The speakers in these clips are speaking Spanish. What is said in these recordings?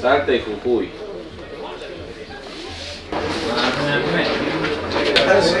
Salta y Jujuy. Así,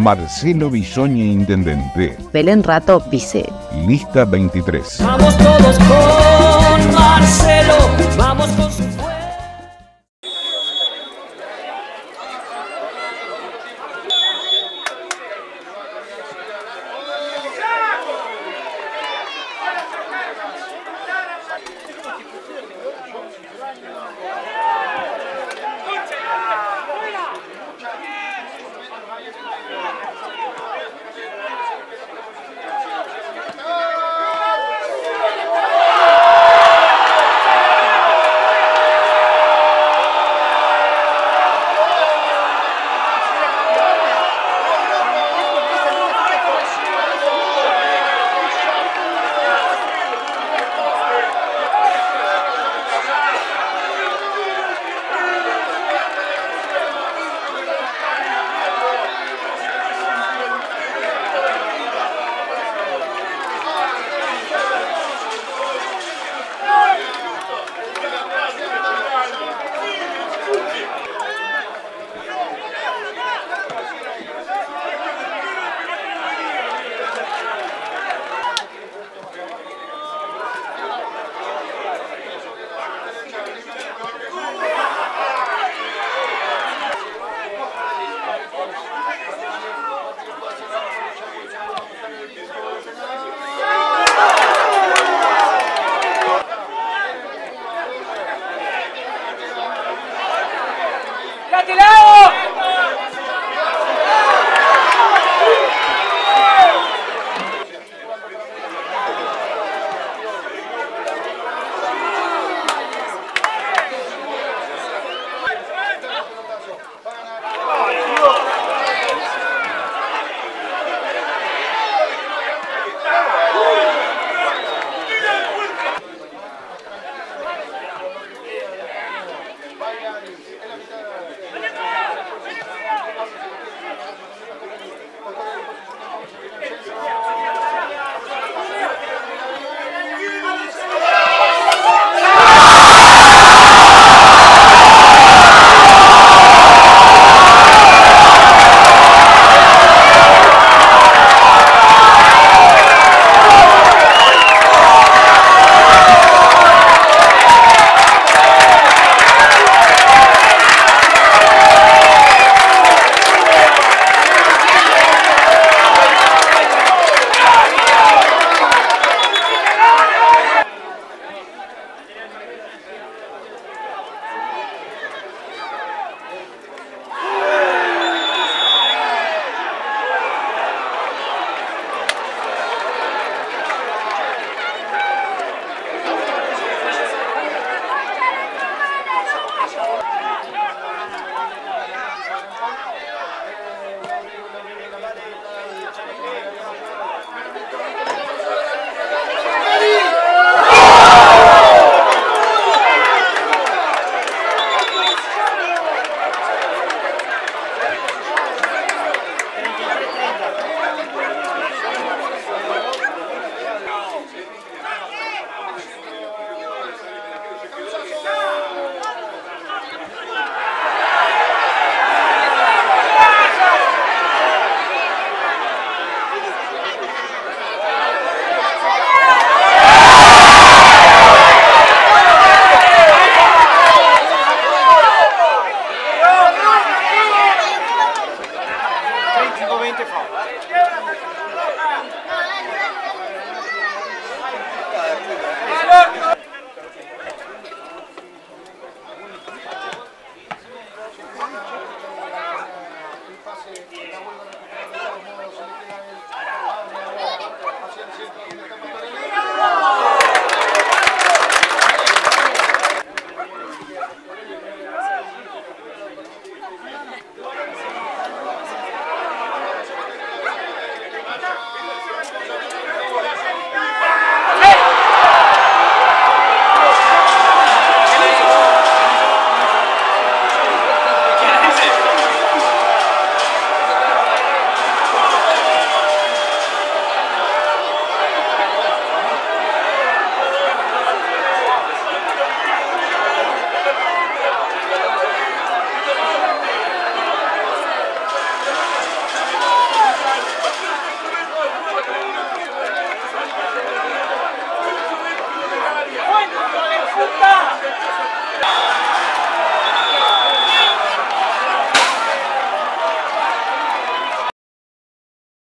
Marcelo Bisoño Intendente. Belén Rato Vice. Lista 23. Vamos todos con Marcelo. Gatilhão!